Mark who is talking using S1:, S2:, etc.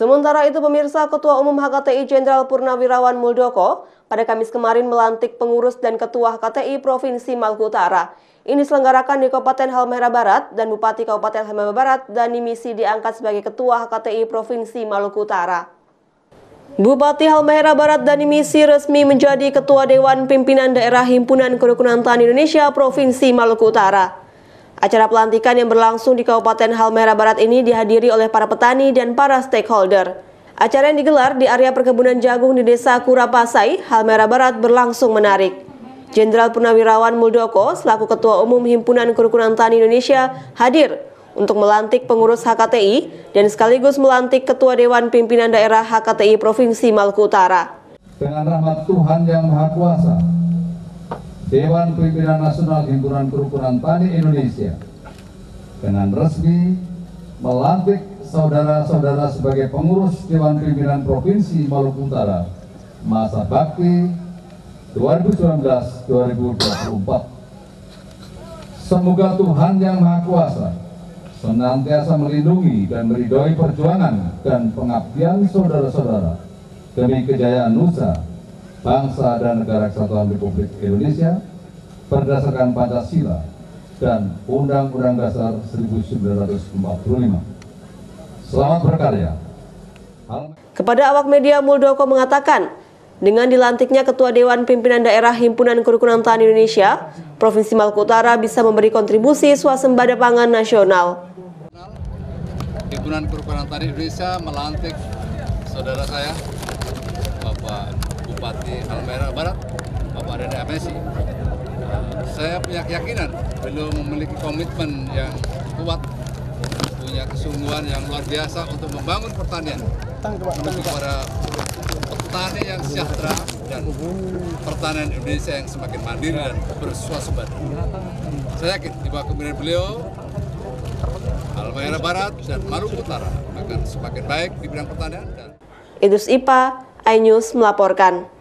S1: Sementara itu pemirsa Ketua Umum HKTI Jenderal Purnawirawan Muldoko pada Kamis kemarin melantik pengurus dan Ketua HKTI Provinsi Maluku Utara. Ini diselenggarakan di Kabupaten Halmahera Barat dan Bupati Kabupaten Halmahera Barat dan Misi diangkat sebagai Ketua HKTI Provinsi Maluku Utara. Bupati Halmahera Barat dan Misi resmi menjadi Ketua Dewan Pimpinan Daerah Himpunan Kerukunan Tani Indonesia Provinsi Maluku Utara. Acara pelantikan yang berlangsung di Kabupaten Halmahera Barat ini dihadiri oleh para petani dan para stakeholder. Acara yang digelar di area perkebunan jagung di Desa Kurapasai, Halmahera Barat berlangsung menarik. Jenderal Purnawirawan Muldoko selaku Ketua Umum Himpunan Kerukunan Tani Indonesia hadir untuk melantik pengurus HKTI dan sekaligus melantik Ketua Dewan Pimpinan Daerah HKTI Provinsi Maluku Utara.
S2: Dengan rahmat Tuhan Yang Maha Kuasa, Dewan Pimpinan Nasional Himpunan Kerukunan Tani Indonesia dengan resmi melantik saudara-saudara sebagai pengurus Dewan Pimpinan Provinsi Maluku Utara masa bakti 2019-2024. Semoga Tuhan Yang Maha Kuasa senantiasa melindungi dan meridhoi perjuangan dan pengabdian saudara-saudara demi kejayaan Nusa bangsa dan negara kesatuan Republik Indonesia berdasarkan Pancasila dan Undang-Undang Dasar 1945. Selamat berkarya.
S1: Kepada awak media Muldoko mengatakan, dengan dilantiknya Ketua Dewan Pimpinan Daerah Himpunan Kerukunan Tani Indonesia, Provinsi Maluku Utara bisa memberi kontribusi swasembada pangan nasional.
S3: Himpunan Kerukunan Tani Indonesia melantik saudara saya, Bapak Bupati Halmahera Barat, Bapak Dede Amesi. Saya punya keyakinan beliau memiliki komitmen yang kuat, punya kesungguhan yang luar biasa untuk membangun pertanian menuju kepada petani yang sejahtera dan pertanian Indonesia yang semakin mandiri dan bersuasembada. Saya yakin di bawah kepemimpinan beliau, Halmahera Barat dan Maluku Utara akan semakin baik di bidang pertanian. Dan...
S1: Idrus Ipa, iNews melaporkan.